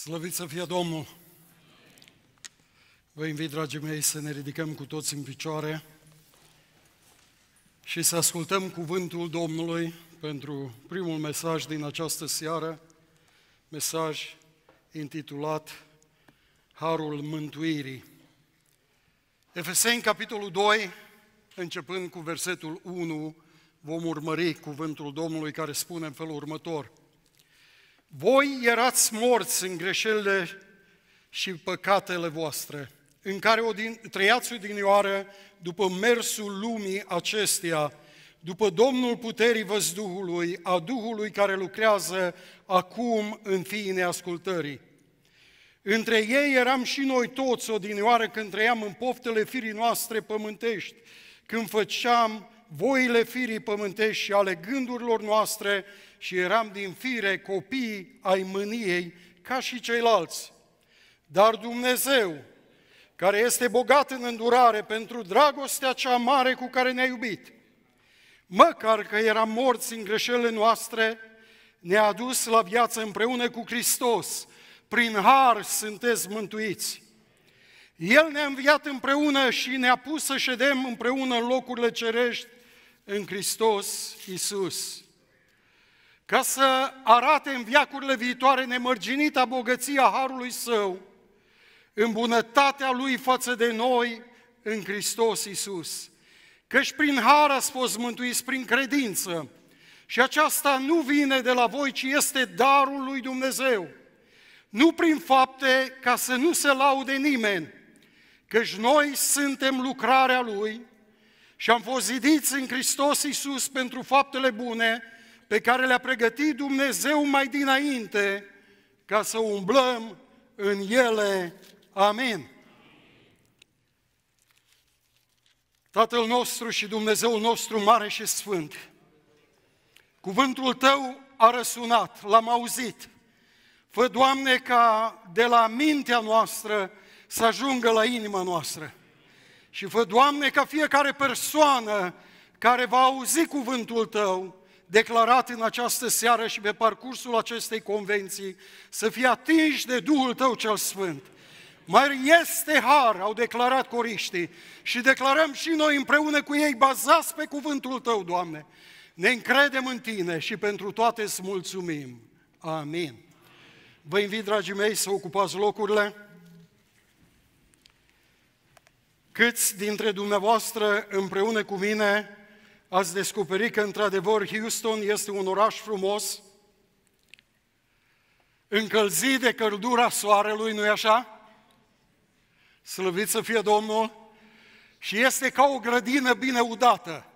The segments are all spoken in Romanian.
Slăvit să fie Domnul! Vă invit, dragii mei, să ne ridicăm cu toți în picioare și să ascultăm cuvântul Domnului pentru primul mesaj din această seară, mesaj intitulat Harul Mântuirii. Efeseni, capitolul 2, începând cu versetul 1, vom urmări cuvântul Domnului care spune în felul următor – voi erați morți în greșelile și păcatele voastre, în care o din, trăiați odinioară după mersul lumii acesteia, după Domnul puterii văzduhului, a Duhului care lucrează acum în fiii neascultării. Între ei eram și noi toți odinioară când trăiam în poftele firii noastre pământești, când făceam voile firii pământești și ale gândurilor noastre și eram din fire copii ai mâniei ca și ceilalți. Dar Dumnezeu, care este bogat în îndurare pentru dragostea cea mare cu care ne-a iubit, măcar că eram morți în greșelile noastre, ne-a adus la viață împreună cu Hristos. Prin har sunteți mântuiți. El ne-a înviat împreună și ne-a pus să ședem împreună în locurile cerești în Hristos Isus ca să arate în viacurile viitoare nemărginita bogăția Harului Său, în bunătatea Lui față de noi în Hristos Iisus. Căci prin har ați fost mântuiți prin credință și aceasta nu vine de la voi, ci este darul lui Dumnezeu. Nu prin fapte ca să nu se laude nimeni, căci noi suntem lucrarea Lui și am fost zidiți în Hristos Iisus pentru faptele bune, pe care le-a pregătit Dumnezeu mai dinainte ca să umblăm în ele. Amin. Tatăl nostru și Dumnezeul nostru mare și sfânt, cuvântul Tău a răsunat, l-am auzit. Fă, Doamne, ca de la mintea noastră să ajungă la inima noastră. Și fă, Doamne, ca fiecare persoană care va auzi cuvântul Tău declarat în această seară și pe parcursul acestei convenții, să fie atinși de Duhul Tău cel Sfânt. Mai este har, au declarat coriștii, și declarăm și noi împreună cu ei, bazați pe cuvântul Tău, Doamne. Ne încredem în Tine și pentru toate îți mulțumim. Amin. Vă invit, dragii mei, să ocupați locurile. Câți dintre dumneavoastră împreună cu mine ați descoperit că, într-adevăr, Houston este un oraș frumos, încălzit de căldura soarelui, nu-i așa? Slăvit să fie Domnul! Și este ca o grădină bine udată.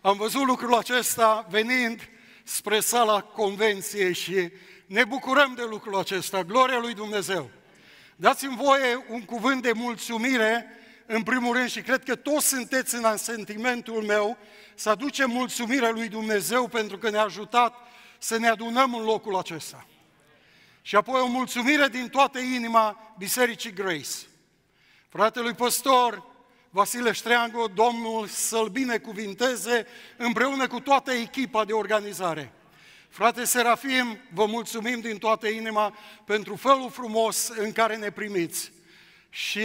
Am văzut lucrul acesta venind spre sala convenției și ne bucurăm de lucrul acesta. Gloria lui Dumnezeu! Dați-mi voie un cuvânt de mulțumire în primul rând, și cred că toți sunteți în sentimentul meu, să aducem mulțumirea lui Dumnezeu pentru că ne-a ajutat să ne adunăm în locul acesta. Și apoi o mulțumire din toată inima Bisericii Grace. Fratelui păstor Vasile Ștreango, Domnul să-l binecuvinteze împreună cu toată echipa de organizare. Frate Serafim, vă mulțumim din toată inima pentru felul frumos în care ne primiți. Și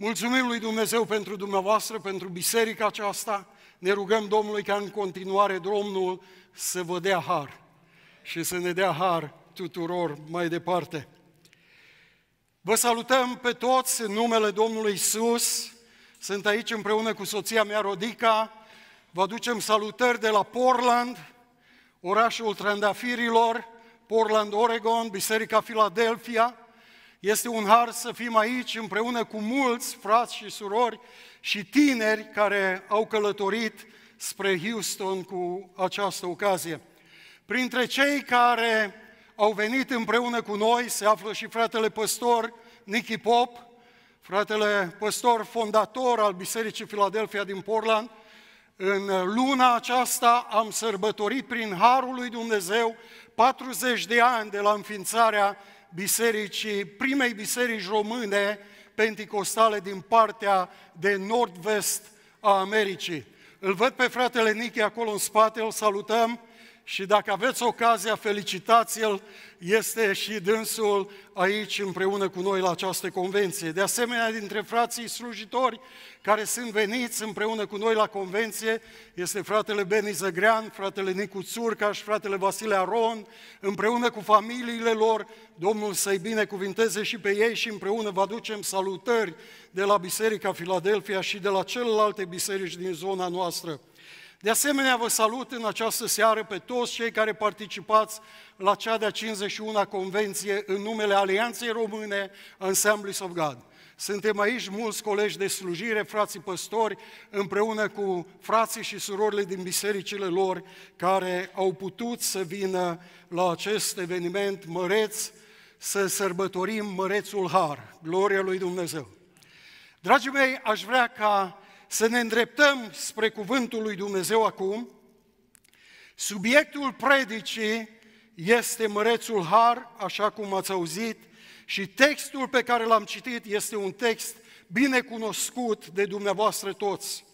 Mulțumim lui Dumnezeu pentru dumneavoastră, pentru biserica aceasta. Ne rugăm Domnului ca în continuare Domnul să vă dea har și să ne dea har tuturor mai departe. Vă salutăm pe toți în numele Domnului Isus. Sunt aici împreună cu soția mea Rodica. Vă aducem salutări de la Portland, orașul Trandafirilor, Portland, Oregon, Biserica Philadelphia, este un har să fim aici împreună cu mulți frați și surori și tineri care au călătorit spre Houston cu această ocazie. Printre cei care au venit împreună cu noi se află și fratele păstor Nicky Pop, fratele păstor fondator al Bisericii Philadelphia din Portland. În luna aceasta am sărbătorit prin Harul lui Dumnezeu 40 de ani de la înființarea bisericii, primei biserici române penticostale din partea de nord-vest a Americii. Îl văd pe fratele Nichi acolo în spate, îl salutăm și dacă aveți ocazia, felicitați-l, este și dânsul aici împreună cu noi la această convenție. De asemenea, dintre frații slujitori care sunt veniți împreună cu noi la convenție, este fratele Beni Zăgrean, fratele Nicu Țurcaș, fratele Vasile Aron, împreună cu familiile lor, Domnul să-i binecuvinteze și pe ei și împreună vă aducem salutări de la Biserica Filadelfia și de la celelalte biserici din zona noastră. De asemenea, vă salut în această seară pe toți cei care participați la cea de-a 51-a convenție în numele Alianței Române Assemblies of God. Suntem aici mulți colegi de slujire, frații păstori, împreună cu frații și surorile din bisericile lor, care au putut să vină la acest eveniment măreț, să sărbătorim mărețul Har, gloria lui Dumnezeu. Dragii mei, aș vrea ca să ne îndreptăm spre Cuvântul lui Dumnezeu acum. Subiectul predicii este Mărețul Har, așa cum ați auzit, și textul pe care l-am citit este un text bine cunoscut de dumneavoastră toți.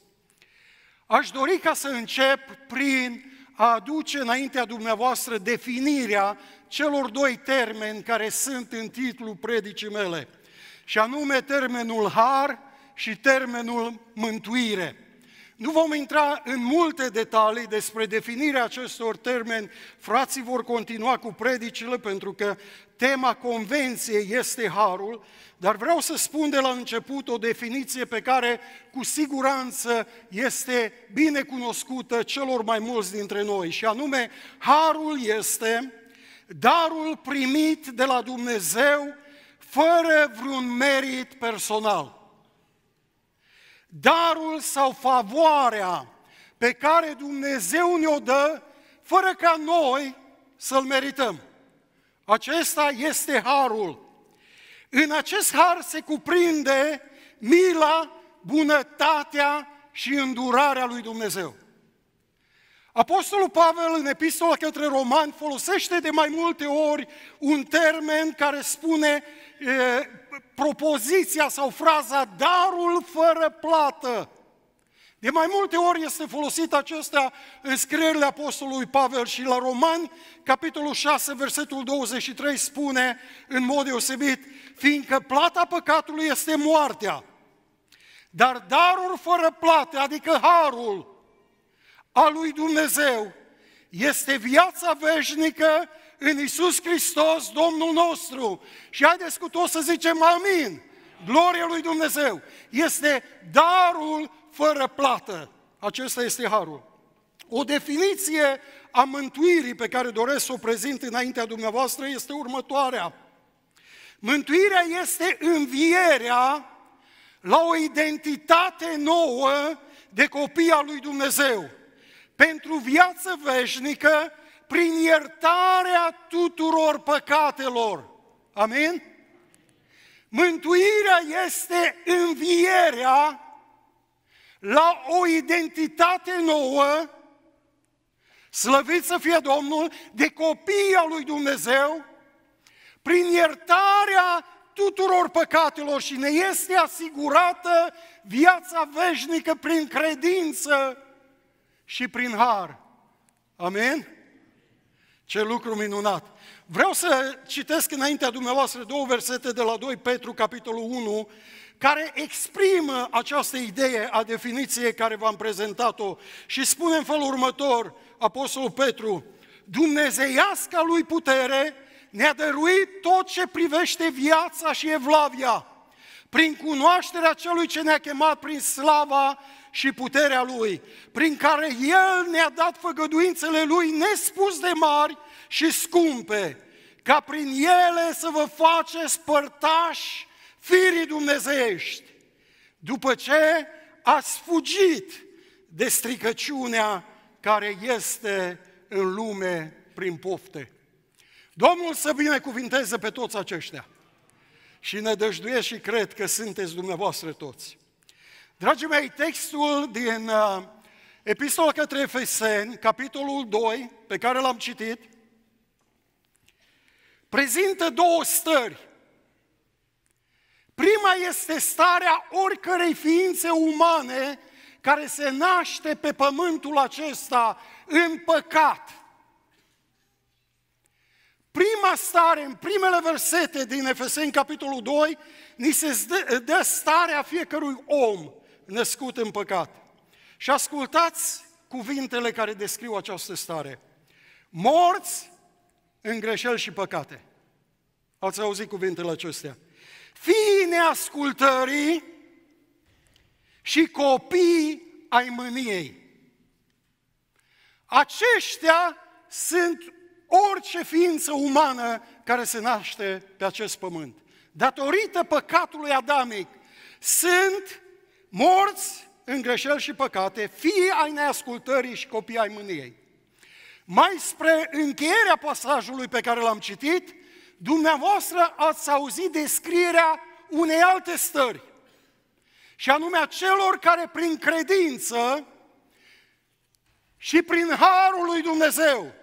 Aș dori ca să încep prin a aduce înaintea dumneavoastră definirea celor doi termeni care sunt în titlul predicii mele, și anume termenul har și termenul mântuire. Nu vom intra în multe detalii despre definirea acestor termeni. Frații vor continua cu predicile pentru că tema convenției este harul, dar vreau să spun de la început o definiție pe care cu siguranță este bine cunoscută celor mai mulți dintre noi și anume harul este darul primit de la Dumnezeu fără vreun merit personal darul sau favoarea pe care Dumnezeu ne-o dă fără ca noi să-l merităm. Acesta este harul. În acest har se cuprinde mila, bunătatea și îndurarea lui Dumnezeu. Apostolul Pavel în epistola către romani folosește de mai multe ori un termen care spune e, propoziția sau fraza darul fără plată. De mai multe ori este folosit acesta în scrierile Apostolului Pavel și la Romani, capitolul 6, versetul 23 spune în mod deosebit, fiindcă plata păcatului este moartea, dar darul fără plată, adică harul, a lui Dumnezeu este viața veșnică în Isus Hristos, Domnul nostru. Și haideți cu toți să zicem amin. Gloria lui Dumnezeu. Este darul fără plată. Acesta este harul. O definiție a mântuirii pe care doresc să o prezint înaintea dumneavoastră este următoarea. Mântuirea este învierea la o identitate nouă de copii al lui Dumnezeu pentru viață veșnică prin iertarea tuturor păcatelor. Amin? Mântuirea este învierea la o identitate nouă, slăvit să fie Domnul, de copii al lui Dumnezeu, prin iertarea tuturor păcatelor și ne este asigurată viața veșnică prin credință și prin har. Amen? Ce lucru minunat! Vreau să citesc înaintea dumneavoastră două versete de la 2 Petru, capitolul 1, care exprimă această idee a definiției care v-am prezentat-o și spune în felul următor, Apostolul Petru, Dumnezeiasca lui putere ne-a dăruit tot ce privește viața și evlavia, prin cunoașterea celui ce ne-a chemat prin slava și puterea Lui, prin care El ne-a dat făgăduințele Lui nespus de mari și scumpe, ca prin ele să vă faceți părtași firii dumnezeiești, după ce ați fugit de stricăciunea care este în lume prin pofte. Domnul să binecuvinteze pe toți aceștia și ne dăjduiesc și cred că sunteți dumneavoastră toți. Dragii mei, textul din uh, Epistola către Efeseni, capitolul 2, pe care l-am citit, prezintă două stări. Prima este starea oricărei ființe umane care se naște pe pământul acesta în păcat. Prima stare, în primele versete din Efeseni, capitolul 2, ni se dă, dă starea fiecărui om născut în păcat. Și ascultați cuvintele care descriu această stare. Morți în greșeli și păcate. Ați auzit cuvintele acestea. Fii neascultării și copii ai mâniei. Aceștia sunt orice ființă umană care se naște pe acest pământ. Datorită păcatului adamic, sunt morți în greșeli și păcate, fii ai neascultării și copii ai mâniei. Mai spre încheierea pasajului pe care l-am citit, dumneavoastră ați auzit descrierea unei alte stări, și anume a celor care prin credință și prin harul lui Dumnezeu,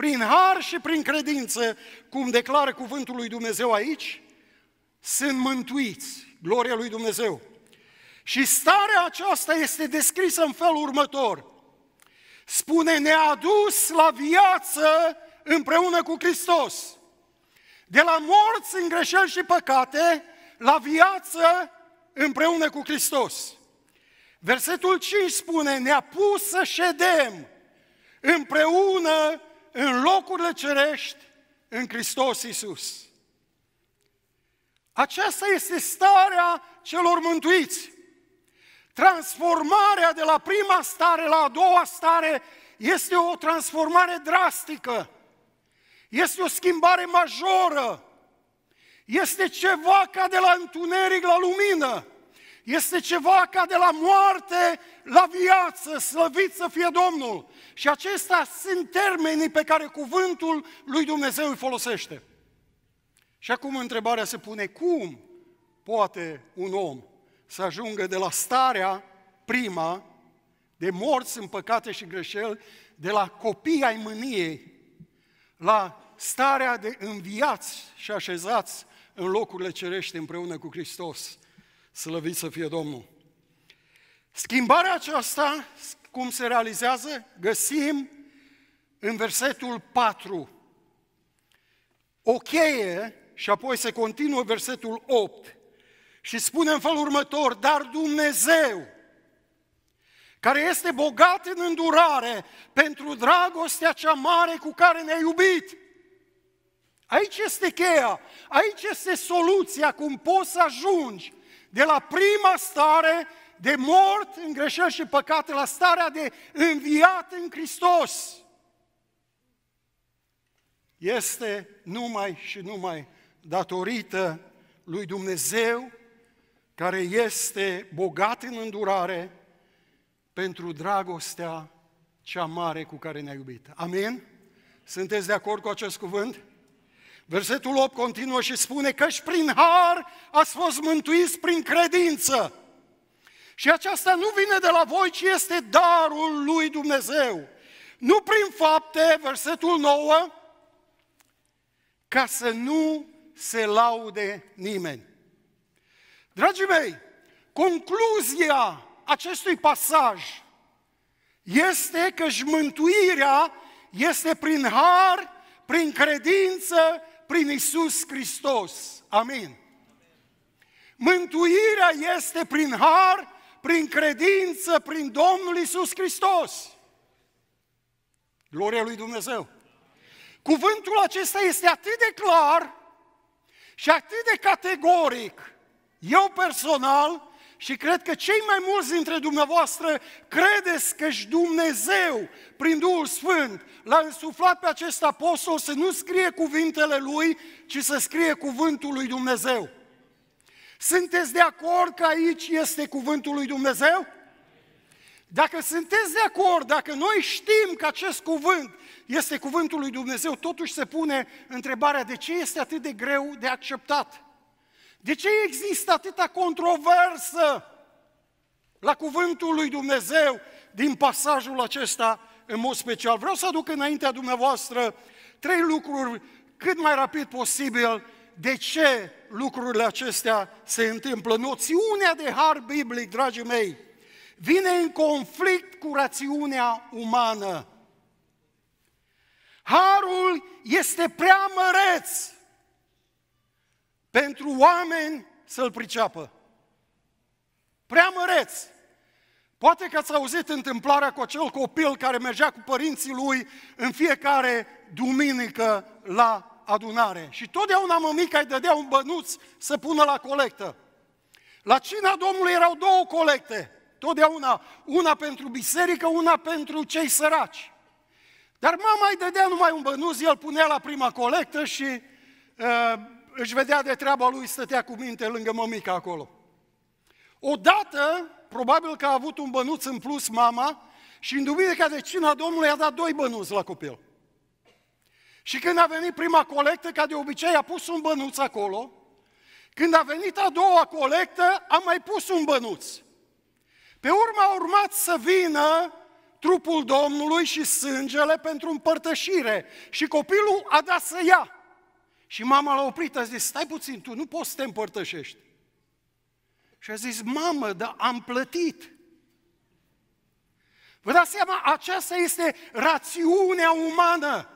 prin har și prin credință, cum declară cuvântul lui Dumnezeu aici, sunt mântuiți. Gloria lui Dumnezeu. Și starea aceasta este descrisă în felul următor. Spune, ne-a adus la viață împreună cu Hristos. De la morți în greșeli și păcate, la viață împreună cu Hristos. Versetul 5 spune, ne-a pus să ședem împreună în locurile cerești în Hristos Iisus. Aceasta este starea celor mântuiți. Transformarea de la prima stare la a doua stare este o transformare drastică. Este o schimbare majoră. Este ceva ca de la întuneric la lumină. Este ceva ca de la moarte la viață, slăvit să fie Domnul. Și acestea sunt termenii pe care cuvântul lui Dumnezeu îi folosește. Și acum întrebarea se pune, cum poate un om să ajungă de la starea prima, de morți în păcate și greșeli, de la copii ai mâniei, la starea de înviați și așezați în locurile cerești împreună cu Hristos. Slăvit să fie Domnul! Schimbarea aceasta, cum se realizează, găsim în versetul 4. O cheie și apoi se continuă versetul 8 și spune în felul următor, dar Dumnezeu, care este bogat în îndurare pentru dragostea cea mare cu care ne-a iubit. Aici este cheia, aici este soluția cum poți să ajungi de la prima stare de mort în greșeli și păcate la starea de înviat în Hristos. Este numai și numai datorită lui Dumnezeu care este bogat în îndurare pentru dragostea cea mare cu care ne-a iubit. Amin? Sunteți de acord cu acest cuvânt? Versetul 8 continuă și spune că și prin har ați fost mântuiți prin credință. Și aceasta nu vine de la voi, ci este darul lui Dumnezeu. Nu prin fapte, versetul 9, ca să nu se laude nimeni. Dragii mei, concluzia acestui pasaj este că și mântuirea este prin har, prin credință, prin Isus Hristos. Amin. Mântuirea este prin har, prin credință, prin Domnul Isus Hristos. Gloria lui Dumnezeu. Cuvântul acesta este atât de clar și atât de categoric. Eu personal și cred că cei mai mulți dintre dumneavoastră credeți că și Dumnezeu, prin Duhul Sfânt, l-a însuflat pe acest apostol să nu scrie cuvintele lui, ci să scrie cuvântul lui Dumnezeu. Sunteți de acord că aici este cuvântul lui Dumnezeu? Dacă sunteți de acord, dacă noi știm că acest cuvânt este cuvântul lui Dumnezeu, totuși se pune întrebarea de ce este atât de greu de acceptat. De ce există atâta controversă la cuvântul lui Dumnezeu din pasajul acesta în mod special? Vreau să aduc înaintea dumneavoastră trei lucruri cât mai rapid posibil de ce lucrurile acestea se întâmplă. Noțiunea de har biblic, dragii mei, vine în conflict cu rațiunea umană. Harul este prea măreț pentru oameni să-l priceapă. Prea măreț. Poate că ați auzit întâmplarea cu acel copil care mergea cu părinții lui în fiecare duminică la adunare. Și totdeauna mămica îi dădea un bănuț să pună la colectă. La cina Domnului erau două colecte. Totdeauna una pentru biserică, una pentru cei săraci. Dar mama îi dădea numai un bănuț, el punea la prima colectă și uh, își vedea de treaba lui, stătea cu minte lângă mămica acolo. Odată, probabil că a avut un bănuț în plus mama și în duminica de cina Domnului a dat doi bănuți la copil. Și când a venit prima colectă, ca de obicei, a pus un bănuț acolo. Când a venit a doua colectă, a mai pus un bănuț. Pe urmă a urmat să vină trupul Domnului și sângele pentru împărtășire. Și copilul a dat să ia. Și mama l-a oprit, a zis, stai puțin, tu nu poți să te împărtășești. Și a zis, mamă, dar am plătit. Vă dați seama, aceasta este rațiunea umană.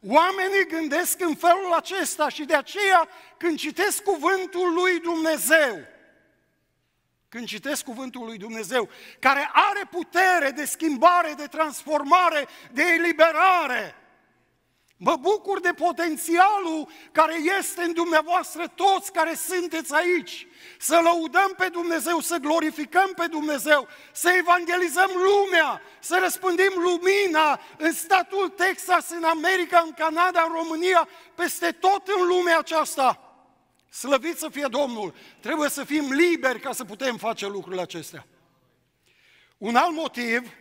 Oamenii gândesc în felul acesta și de aceea când citesc cuvântul lui Dumnezeu, când citesc cuvântul lui Dumnezeu, care are putere de schimbare, de transformare, de eliberare, Mă bucur de potențialul care este în dumneavoastră toți care sunteți aici. Să lăudăm pe Dumnezeu, să glorificăm pe Dumnezeu, să evangelizăm lumea, să răspândim lumina în statul Texas, în America, în Canada, în România, peste tot în lumea aceasta. Slăvit să fie Domnul! Trebuie să fim liberi ca să putem face lucrurile acestea. Un alt motiv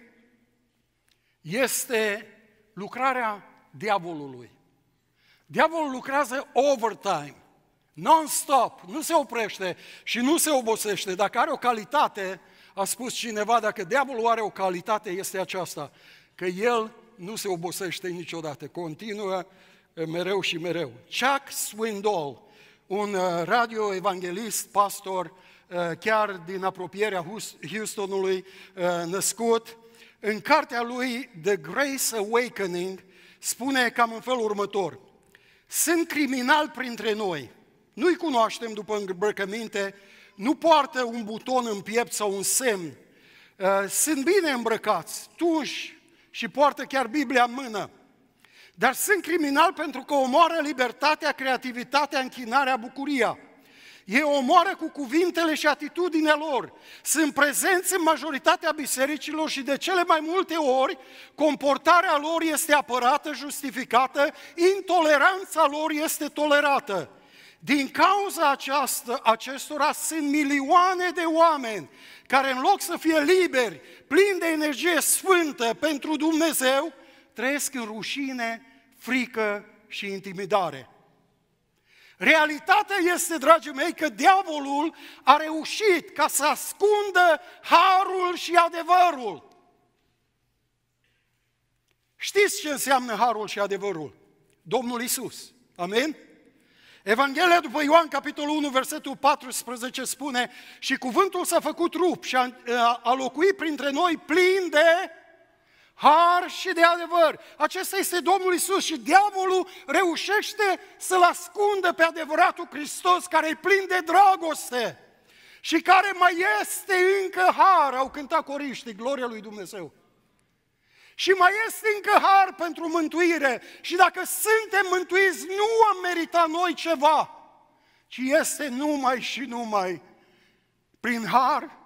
este lucrarea diavolului. Diavolul lucrează overtime, non-stop, nu se oprește și nu se obosește. Dacă are o calitate, a spus cineva, dacă diavolul are o calitate, este aceasta, că el nu se obosește niciodată, continuă eh, mereu și mereu. Chuck Swindoll, un eh, radio-evangelist, pastor, eh, chiar din apropierea Houstonului, născut, în cartea lui The Grace Awakening, spune cam în felul următor. Sunt criminali printre noi, nu-i cunoaștem după îmbrăcăminte, nu poartă un buton în piept sau un semn, uh, sunt bine îmbrăcați, tunși și poartă chiar Biblia în mână. Dar sunt criminali pentru că omoară libertatea, creativitatea, închinarea, bucuria. Ei omoară cu cuvintele și atitudinea lor. Sunt prezenți în majoritatea bisericilor și de cele mai multe ori comportarea lor este apărată, justificată, intoleranța lor este tolerată. Din cauza această, acestora sunt milioane de oameni care în loc să fie liberi, plini de energie sfântă pentru Dumnezeu, trăiesc în rușine, frică și intimidare. Realitatea este, dragii mei, că diavolul a reușit ca să ascundă harul și adevărul. Știți ce înseamnă harul și adevărul? Domnul Isus. Amin? Evanghelia după Ioan, capitolul 1, versetul 14 spune și cuvântul s-a făcut trup și a, a locuit printre noi plin de har și de adevăr. Acesta este Domnul Isus și diavolul reușește să-L ascundă pe adevăratul Hristos care e plin de dragoste și care mai este încă har, au cântat coriștii, gloria lui Dumnezeu. Și mai este încă har pentru mântuire și dacă suntem mântuiți, nu am meritat noi ceva, ci este numai și numai prin har,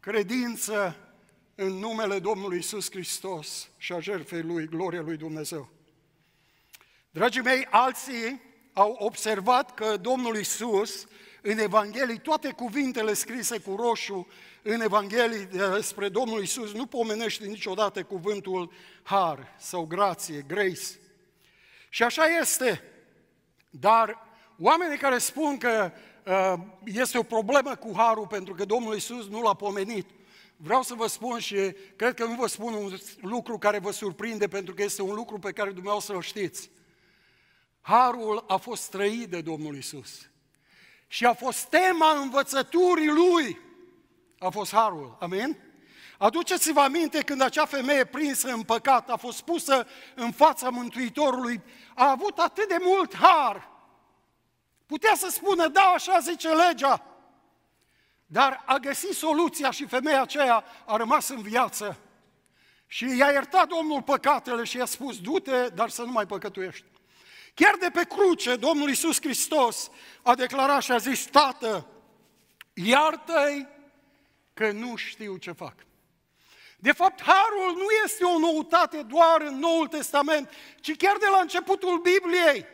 credință în numele Domnului Isus Hristos și a jertfei Lui, gloria Lui Dumnezeu. Dragii mei, alții au observat că Domnul Isus, în Evanghelii, toate cuvintele scrise cu roșu în Evanghelii despre Domnul Isus, nu pomenește niciodată cuvântul har sau grație, grace. Și așa este. Dar oamenii care spun că uh, este o problemă cu harul pentru că Domnul Isus nu l-a pomenit, Vreau să vă spun și cred că nu vă spun un lucru care vă surprinde, pentru că este un lucru pe care dumneavoastră să-l știți. Harul a fost trăit de Domnul Isus. Și a fost tema învățăturii Lui. A fost Harul. Amin? Aduceți-vă aminte când acea femeie prinsă în păcat a fost pusă în fața Mântuitorului, a avut atât de mult har. Putea să spună, da, așa zice legea, dar a găsit soluția și femeia aceea a rămas în viață. Și i-a iertat Domnul păcatele și i-a spus, du-te, dar să nu mai păcătuiești. Chiar de pe cruce, Domnul Iisus Hristos a declarat și a zis, Tată, iartă-i că nu știu ce fac. De fapt, harul nu este o noutate doar în Noul Testament, ci chiar de la începutul Bibliei,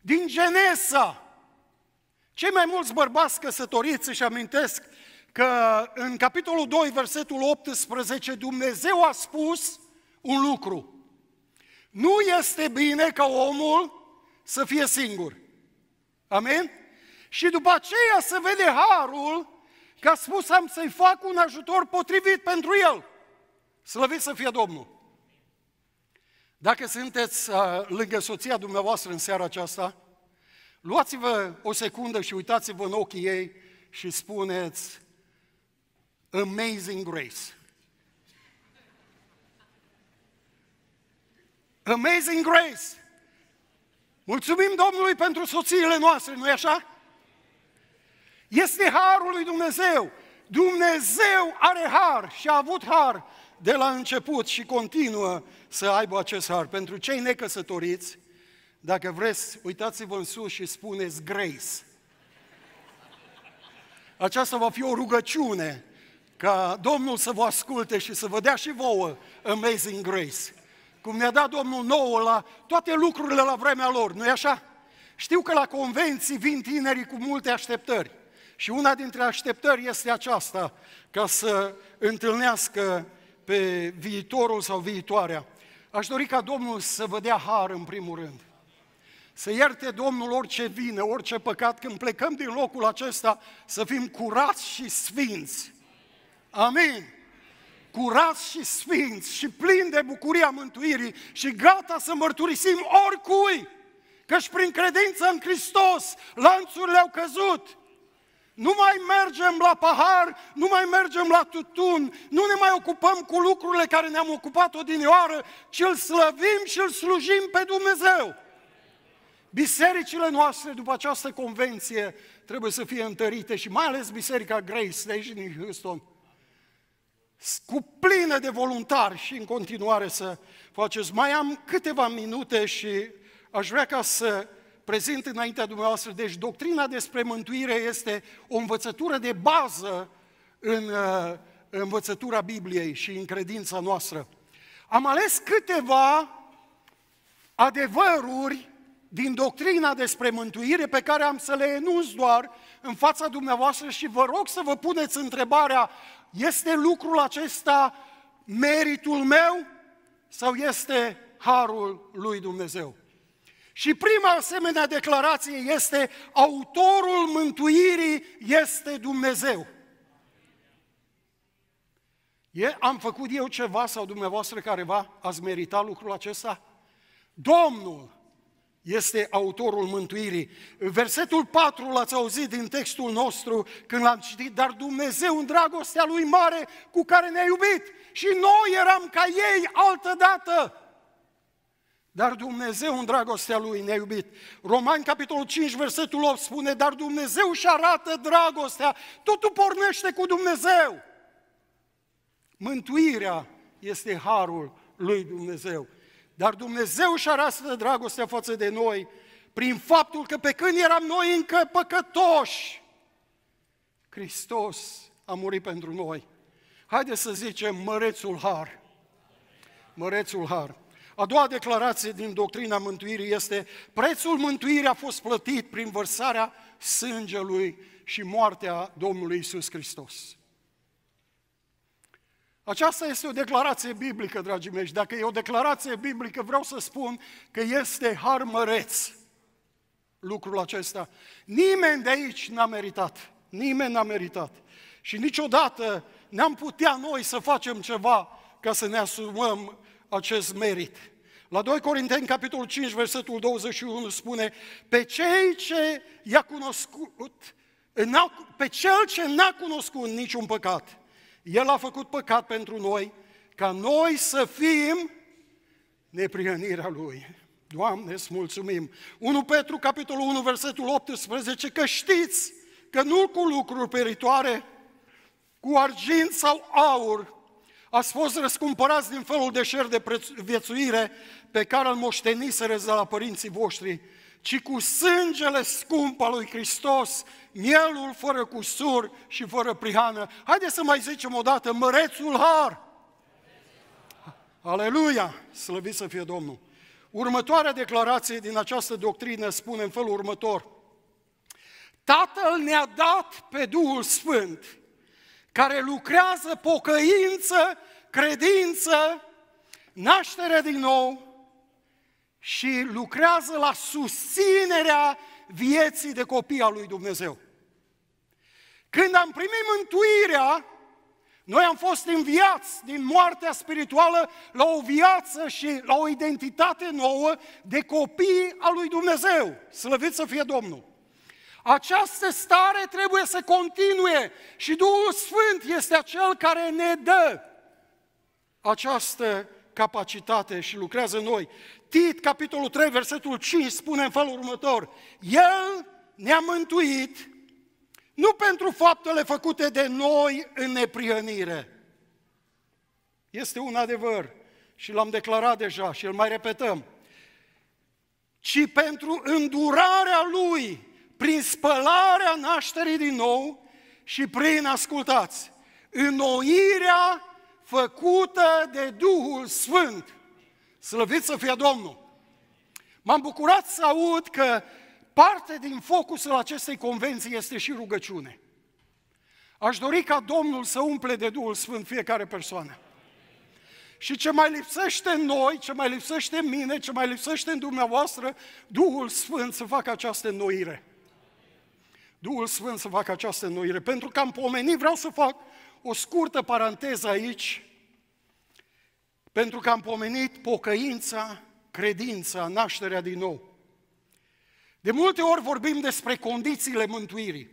din Genesa. Cei mai mulți bărbați căsătoriți își amintesc că în capitolul 2, versetul 18, Dumnezeu a spus un lucru. Nu este bine ca omul să fie singur. Amin? Și după aceea se vede harul că a spus am să-i fac un ajutor potrivit pentru el. Slăvit să fie Domnul! Dacă sunteți uh, lângă soția dumneavoastră în seara aceasta, luați-vă o secundă și uitați-vă în ochii ei și spuneți Amazing Grace. Amazing Grace! Mulțumim Domnului pentru soțiile noastre, nu-i așa? Este harul lui Dumnezeu. Dumnezeu are har și a avut har de la început și continuă să aibă acest har. Pentru cei necăsătoriți, dacă vreți, uitați-vă în sus și spuneți grace. Aceasta va fi o rugăciune ca Domnul să vă asculte și să vă dea și vouă amazing grace. Cum ne-a dat Domnul nouă la toate lucrurile la vremea lor, nu-i așa? Știu că la convenții vin tinerii cu multe așteptări. Și una dintre așteptări este aceasta, ca să întâlnească pe viitorul sau viitoarea. Aș dori ca Domnul să vă dea har în primul rând. Să ierte Domnul orice vine, orice păcat, când plecăm din locul acesta, să fim curați și sfinți. Amin. Curați și sfinți și plini de bucuria mântuirii și gata să mărturisim oricui, căci prin credință în Hristos lanțurile au căzut nu mai mergem la pahar, nu mai mergem la tutun, nu ne mai ocupăm cu lucrurile care ne-am ocupat odinioară, ci îl slăvim și îl slujim pe Dumnezeu. Bisericile noastre, după această convenție, trebuie să fie întărite și mai ales Biserica Grace de aici din Houston, cu plină de voluntari și în continuare să faceți. Mai am câteva minute și aș vrea ca să prezint înaintea dumneavoastră. Deci doctrina despre mântuire este o învățătură de bază în uh, învățătura Bibliei și în credința noastră. Am ales câteva adevăruri din doctrina despre mântuire pe care am să le enunț doar în fața dumneavoastră și vă rog să vă puneți întrebarea, este lucrul acesta meritul meu sau este harul lui Dumnezeu? Și prima asemenea declarație este autorul mântuirii este Dumnezeu. E, am făcut eu ceva sau dumneavoastră careva ați meritat lucrul acesta? Domnul este autorul mântuirii. Versetul 4 l-ați auzit din textul nostru când l-am citit, dar Dumnezeu în dragostea Lui mare cu care ne-a iubit și noi eram ca ei altă dată. Dar Dumnezeu în dragostea Lui ne-a iubit. Romani, capitolul 5, versetul 8 spune, dar Dumnezeu și arată dragostea. Totul pornește cu Dumnezeu. Mântuirea este harul lui Dumnezeu. Dar Dumnezeu și arată dragostea față de noi prin faptul că pe când eram noi încă păcătoși, Hristos a murit pentru noi. Haideți să zicem mărețul har. Mărețul har. A doua declarație din doctrina mântuirii este prețul mântuirii a fost plătit prin vărsarea sângelui și moartea Domnului Isus Hristos. Aceasta este o declarație biblică, dragii mei, și dacă e o declarație biblică, vreau să spun că este har măreț lucrul acesta. Nimeni de aici n-a meritat. Nimeni n-a meritat. Și niciodată n-am putea noi să facem ceva ca să ne asumăm acest merit. La 2 Corinteni, capitolul 5, versetul 21 spune, pe cei ce i-a cunoscut, pe cel ce n-a cunoscut niciun păcat, El a făcut păcat pentru noi, ca noi să fim neprihănirea Lui. Doamne, îți mulțumim. 1 Petru, capitolul 1, versetul 18, că știți că nu cu lucruri peritoare, cu argint sau aur, ați fost răscumpărați din felul de șer de viețuire pe care îl moșteniseră de la părinții voștri, ci cu sângele scump al lui Hristos, mielul fără cusur și fără prihană. Haideți să mai zicem o dată, mărețul har! Aleluia! Slăvit să fie Domnul! Următoarea declarație din această doctrină spune în felul următor. Tatăl ne-a dat pe Duhul Sfânt, care lucrează pocăință, credință, naștere din nou și lucrează la susținerea vieții de copii al lui Dumnezeu. Când am primit mântuirea, noi am fost înviați din moartea spirituală la o viață și la o identitate nouă de copii al lui Dumnezeu. Slăvit să fie Domnul! Această stare trebuie să continue și Duhul Sfânt este acel care ne dă această capacitate și lucrează în noi. Tit, capitolul 3, versetul 5, spune în felul următor, El ne-a mântuit nu pentru faptele făcute de noi în neprihănire. Este un adevăr și l-am declarat deja și îl mai repetăm. Ci pentru îndurarea Lui, prin spălarea nașterii din nou și prin, ascultați, înnoirea făcută de Duhul Sfânt. Slăvit să fie Domnul! M-am bucurat să aud că parte din focusul acestei convenții este și rugăciune. Aș dori ca Domnul să umple de Duhul Sfânt fiecare persoană. Și ce mai lipsește în noi, ce mai lipsește în mine, ce mai lipsește în dumneavoastră, Duhul Sfânt să facă această înnoire. Duhul Sfânt să facă această înnoire. Pentru că am pomenit, vreau să fac o scurtă paranteză aici, pentru că am pomenit pocăința, credința, nașterea din nou. De multe ori vorbim despre condițiile mântuirii.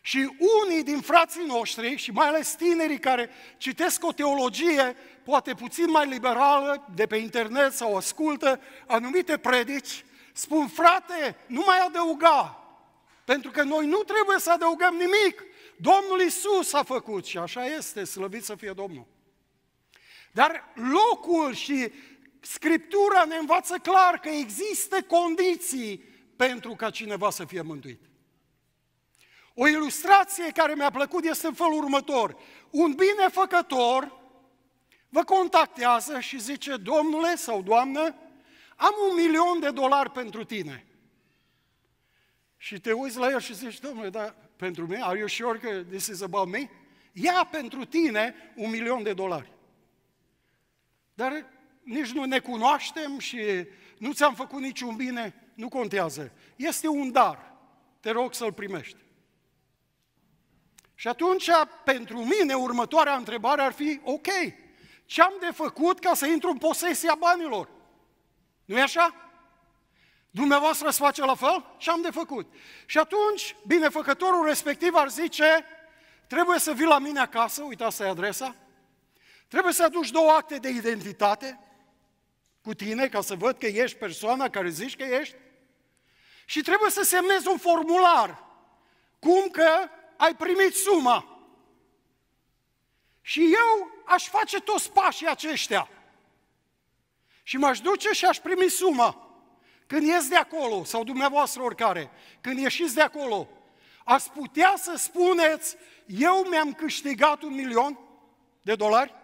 Și unii din frații noștri, și mai ales tinerii care citesc o teologie poate puțin mai liberală de pe internet sau ascultă anumite predici, spun, frate, nu mai adăuga, pentru că noi nu trebuie să adăugăm nimic. Domnul Isus a făcut și așa este, slăvit să fie Domnul. Dar locul și Scriptura ne învață clar că există condiții pentru ca cineva să fie mântuit. O ilustrație care mi-a plăcut este în felul următor. Un binefăcător vă contactează și zice, domnule sau doamnă, am un milion de dolari pentru tine. Și te uiți la el și zici, domnule, dar pentru mine, are you sure că this is about me? Ia pentru tine un milion de dolari. Dar nici nu ne cunoaștem și nu ți-am făcut niciun bine nu contează. Este un dar. Te rog să-l primești. Și atunci, pentru mine, următoarea întrebare ar fi, ok, ce am de făcut ca să intru în posesia banilor? nu e așa? Dumneavoastră să face la fel? Ce am de făcut? Și atunci, binefăcătorul respectiv ar zice, trebuie să vii la mine acasă, uite asta e adresa, trebuie să aduci două acte de identitate cu tine ca să văd că ești persoana care zici că ești, și trebuie să semnezi un formular. Cum că ai primit suma. Și eu aș face toți pașii aceștia. Și m-aș duce și aș primi suma. Când ies de acolo, sau dumneavoastră oricare, când ieșiți de acolo, ați putea să spuneți, eu mi-am câștigat un milion de dolari?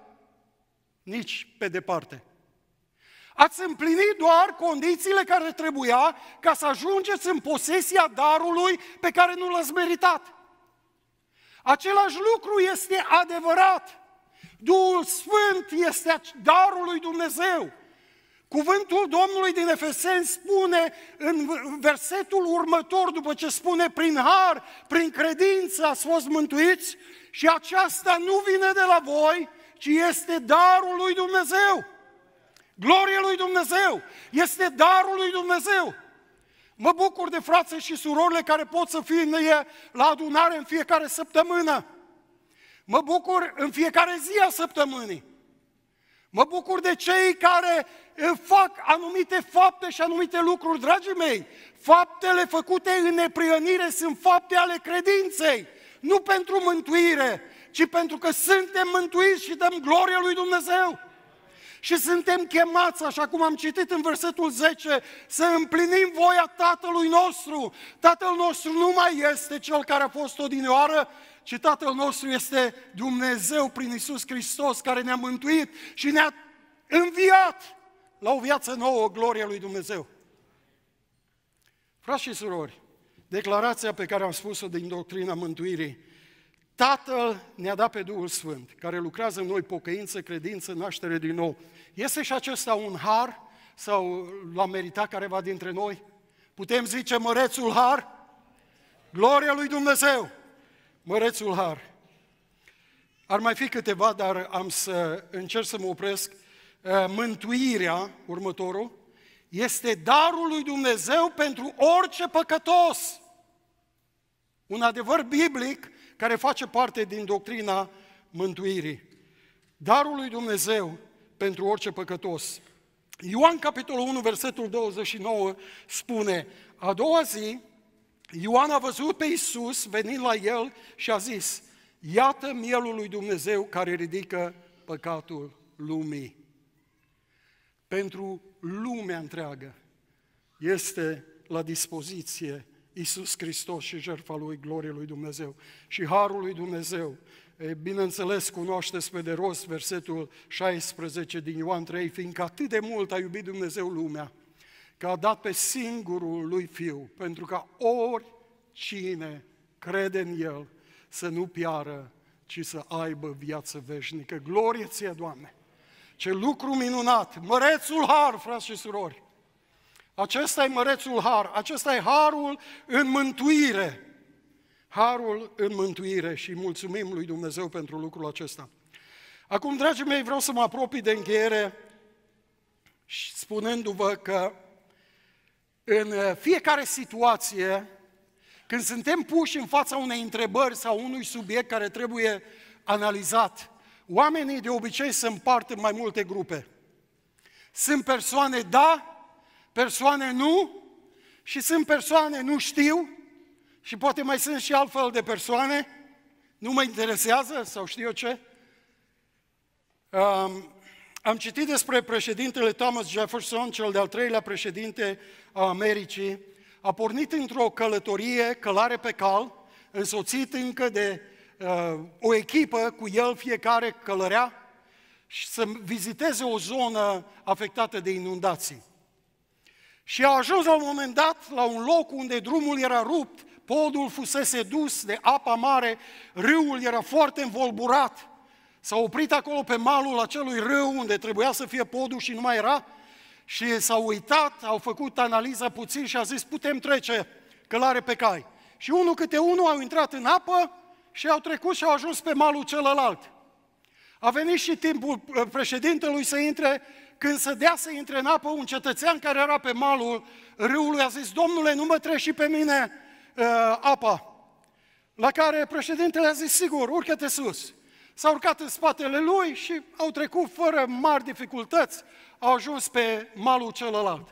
Nici pe departe. Ați împlinit doar condițiile care trebuia ca să ajungeți în posesia darului pe care nu l-ați meritat. Același lucru este adevărat. Duhul Sfânt este darul lui Dumnezeu. Cuvântul Domnului din Efeseni spune în versetul următor, după ce spune prin har, prin credință ați fost mântuiți și aceasta nu vine de la voi, ci este darul lui Dumnezeu. Glorie lui Dumnezeu! Este darul lui Dumnezeu! Mă bucur de frații și surorile care pot să fie la adunare în fiecare săptămână. Mă bucur în fiecare zi a săptămânii. Mă bucur de cei care eh, fac anumite fapte și anumite lucruri, dragii mei. Faptele făcute în neprionire sunt fapte ale credinței, nu pentru mântuire, ci pentru că suntem mântuiți și dăm gloria lui Dumnezeu. Și suntem chemați, așa cum am citit în versetul 10, să împlinim voia Tatălui nostru. Tatăl nostru nu mai este cel care a fost odinioară, ci Tatăl nostru este Dumnezeu prin Isus Hristos care ne-a mântuit și ne-a înviat la o viață nouă, gloria lui Dumnezeu. Frați și surori, declarația pe care am spus-o din doctrina mântuirii, Tatăl ne-a dat pe Duhul Sfânt, care lucrează în noi pocăință, credință, naștere din nou. Este și acesta un har sau l-a meritat careva dintre noi? Putem zice mărețul har? Gloria lui Dumnezeu! Mărețul har! Ar mai fi câteva, dar am să încerc să mă opresc. Uh, mântuirea, următorul, este darul lui Dumnezeu pentru orice păcătos. Un adevăr biblic care face parte din doctrina mântuirii. Darul lui Dumnezeu pentru orice păcătos. Ioan, capitolul 1, versetul 29, spune, a doua zi, Ioan a văzut pe Iisus venind la el și a zis, iată mielul lui Dumnezeu care ridică păcatul lumii. Pentru lumea întreagă este la dispoziție Iisus Hristos și jertfa Lui, glorie Lui Dumnezeu și Harul Lui Dumnezeu. E, bineînțeles, cunoașteți pe de rost versetul 16 din Ioan 3, fiindcă atât de mult a iubit Dumnezeu lumea, că a dat pe singurul Lui Fiu, pentru ca oricine crede în El să nu piară, ci să aibă viață veșnică. Glorie ție, Doamne! Ce lucru minunat! Mărețul har, frați și surori! Acesta e mărețul har, acesta e harul în mântuire. Harul în mântuire și mulțumim lui Dumnezeu pentru lucrul acesta. Acum, dragii mei, vreau să mă apropii de încheiere spunându-vă că în fiecare situație, când suntem puși în fața unei întrebări sau unui subiect care trebuie analizat, oamenii de obicei se împart în mai multe grupe. Sunt persoane da persoane nu și sunt persoane nu știu și poate mai sunt și altfel de persoane, nu mă interesează sau știu eu ce. Um, am citit despre președintele Thomas Jefferson, cel de-al treilea președinte a Americii, a pornit într-o călătorie, călare pe cal, însoțit încă de uh, o echipă, cu el fiecare călărea, și să viziteze o zonă afectată de inundații. Și a ajuns la un moment dat la un loc unde drumul era rupt, podul fusese dus de apa mare, râul era foarte învolburat. S-a oprit acolo pe malul acelui râu unde trebuia să fie podul și nu mai era și s-au uitat, au făcut analiza puțin și a zis putem trece călare pe cai. Și unul câte unul au intrat în apă și au trecut și au ajuns pe malul celălalt. A venit și timpul președintelui să intre când să dea să intre în apă, un cetățean care era pe malul râului a zis, domnule, nu mă treci și pe mine uh, apa. La care președintele a zis, sigur, urcă-te sus. S-a urcat în spatele lui și au trecut fără mari dificultăți, au ajuns pe malul celălalt.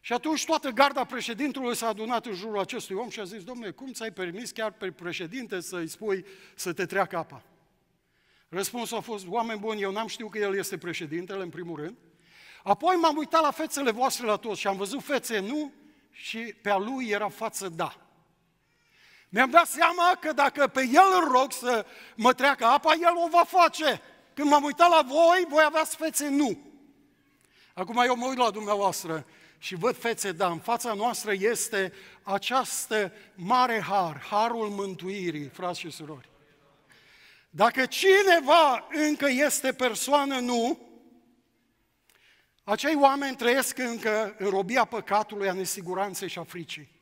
Și atunci toată garda președintelui s-a adunat în jurul acestui om și a zis, domnule, cum ți-ai permis chiar pe președinte să-i spui să te treacă apa? Răspunsul a fost, oameni buni, eu n-am știut că el este președintele, în primul rând. Apoi m-am uitat la fețele voastre la toți și am văzut fețe nu și pe a lui era față da. Mi-am dat seama că dacă pe el îl rog să mă treacă apa, el o va face. Când m-am uitat la voi, voi aveați fețe nu. Acum eu mă uit la dumneavoastră și văd fețe da. În fața noastră este această mare har, harul mântuirii, frați și surori. Dacă cineva încă este persoană nu, acei oameni trăiesc încă în robia păcatului, a nesiguranței și a fricii.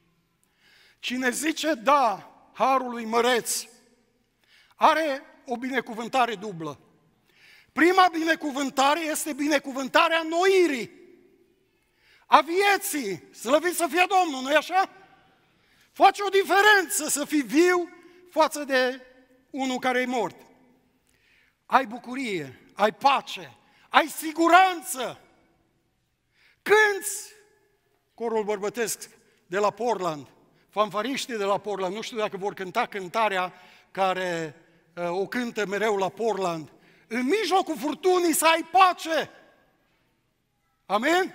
Cine zice da harului măreț, are o binecuvântare dublă. Prima binecuvântare este binecuvântarea noirii, a vieții. Slăvit să fie Domnul, nu-i așa? Face o diferență să fii viu față de unul care e mort. ai bucurie, ai pace, ai siguranță. Cânți corul bărbătesc de la Portland, fanfariștii de la Portland, nu știu dacă vor cânta cântarea care uh, o cântă mereu la Portland. În mijlocul furtunii să ai pace. Amen?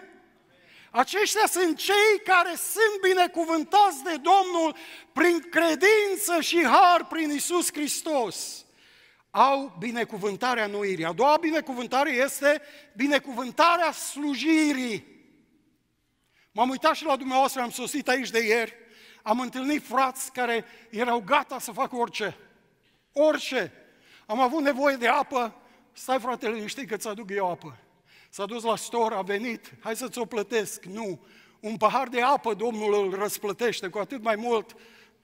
Aceștia sunt cei care sunt binecuvântați de Domnul prin credință și har prin Isus Hristos. Au binecuvântarea noirii. A doua binecuvântare este binecuvântarea slujirii. M-am uitat și la dumneavoastră, am sosit aici de ieri, am întâlnit frați care erau gata să facă orice. Orice. Am avut nevoie de apă, stai frate liniștit că ți-aduc eu apă. S-a dus la stor, a venit, hai să ți-o plătesc. Nu, un pahar de apă Domnul îl răsplătește, cu atât mai mult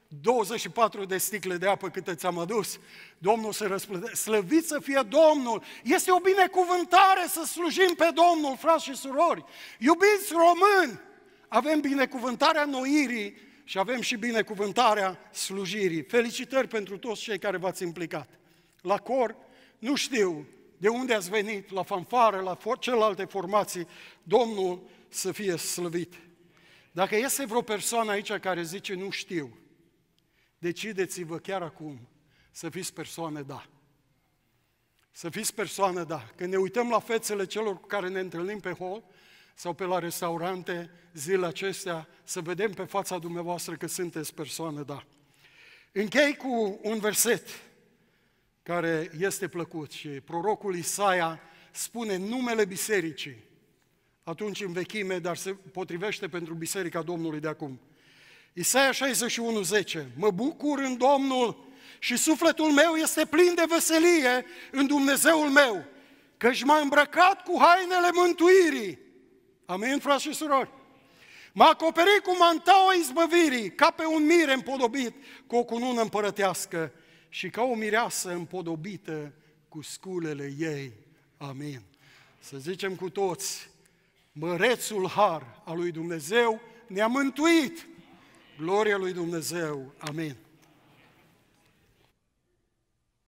24 de sticle de apă câte ți-am adus, Domnul se răsplătește. Slăvit să fie Domnul! Este o binecuvântare să slujim pe Domnul, frați și surori! Iubiți români! Avem binecuvântarea noirii și avem și binecuvântarea slujirii. Felicitări pentru toți cei care v-ați implicat. La cor, nu știu de unde ați venit, la fanfară, la celelalte formații, Domnul să fie slăvit. Dacă este vreo persoană aici care zice nu știu, decideți-vă chiar acum să fiți persoane da. Să fiți persoane da. Când ne uităm la fețele celor cu care ne întâlnim pe hol sau pe la restaurante zilele acestea, să vedem pe fața dumneavoastră că sunteți persoane da. Închei cu un verset care este plăcut și prorocul Isaia spune numele bisericii, atunci în vechime, dar se potrivește pentru biserica Domnului de acum. Isaia 61, 10. Mă bucur în Domnul și sufletul meu este plin de veselie în Dumnezeul meu, căci m-a îmbrăcat cu hainele mântuirii. Amin, frați și surori? M-a acoperit cu mantaua izbăvirii, ca pe un mire împodobit cu o cunună împărătească și ca o mireasă împodobită cu sculele ei. Amin. Să zicem cu toți, mărețul har al lui Dumnezeu ne-a mântuit. Gloria lui Dumnezeu. Amin.